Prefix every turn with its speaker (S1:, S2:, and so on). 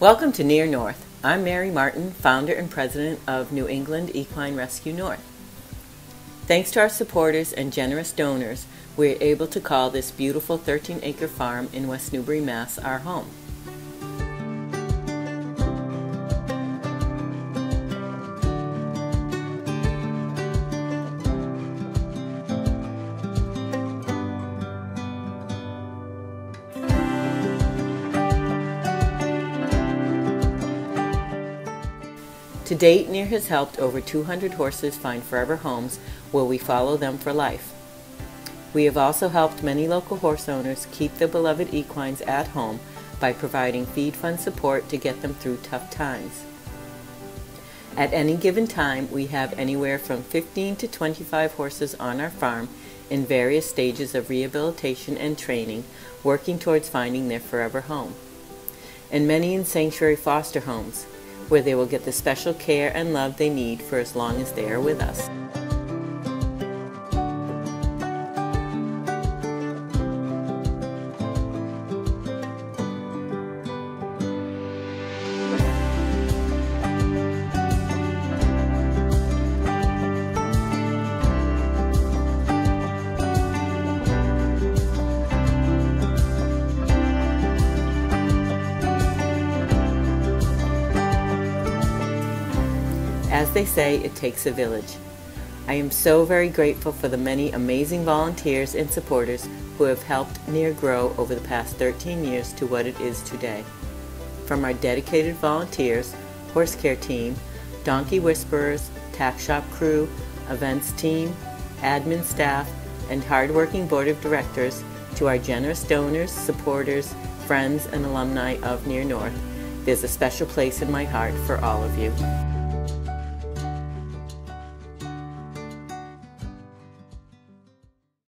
S1: Welcome to NEER North. I'm Mary Martin, founder and president of New England Equine Rescue North. Thanks to our supporters and generous donors, we're able to call this beautiful 13 acre farm in West Newbury, Mass. our home. To date, NEER has helped over 200 horses find forever homes where we follow them for life. We have also helped many local horse owners keep their beloved equines at home by providing feed fund support to get them through tough times. At any given time, we have anywhere from 15 to 25 horses on our farm in various stages of rehabilitation and training, working towards finding their forever home. And many in sanctuary foster homes, where they will get the special care and love they need for as long as they are with us. As they say, it takes a village. I am so very grateful for the many amazing volunteers and supporters who have helped NEER grow over the past 13 years to what it is today. From our dedicated volunteers, horse care team, donkey whisperers, tack shop crew, events team, admin staff, and hardworking board of directors to our generous donors, supporters, friends, and alumni of NEER North, there's a special place in my heart for all of you.